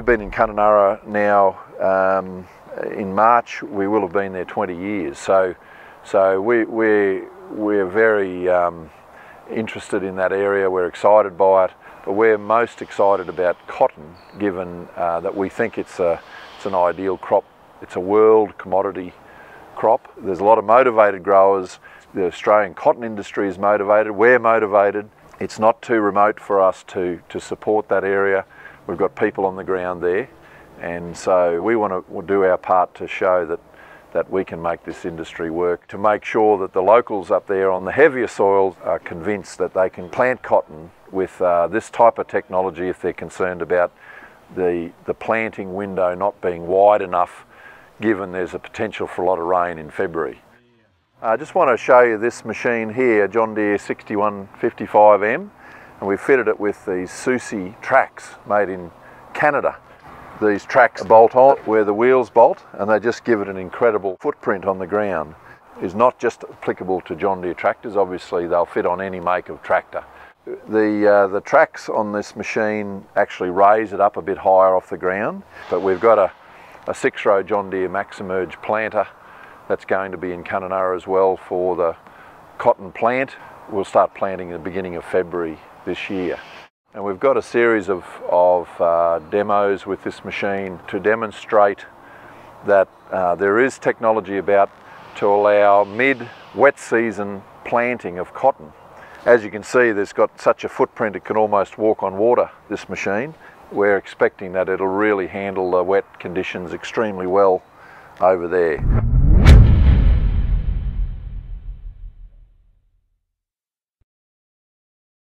we've been in Kununurra now um, in March. We will have been there 20 years. So, so we, we're, we're very um, interested in that area. We're excited by it, but we're most excited about cotton, given uh, that we think it's a it's an ideal crop. It's a world commodity crop. There's a lot of motivated growers. The Australian cotton industry is motivated. We're motivated. It's not too remote for us to to support that area. We've got people on the ground there, and so we want to do our part to show that that we can make this industry work to make sure that the locals up there on the heavier soils are convinced that they can plant cotton with uh, this type of technology if they're concerned about the, the planting window not being wide enough given there's a potential for a lot of rain in February. I just want to show you this machine here, John Deere 6155M, and we've fitted it with these Soucy tracks made in Canada. These tracks bolt on where the wheels bolt and they just give it an incredible footprint on the ground. Is not just applicable to John Deere tractors, obviously they'll fit on any make of tractor. The, uh, the tracks on this machine actually raise it up a bit higher off the ground, but we've got a, a six row John Deere Maxemerge planter that's going to be in Kununurra as well for the cotton plant. We'll start planting at the beginning of February this year. And we've got a series of, of uh, demos with this machine to demonstrate that uh, there is technology about to allow mid-wet season planting of cotton. As you can see, there's got such a footprint it can almost walk on water, this machine. We're expecting that it'll really handle the wet conditions extremely well over there.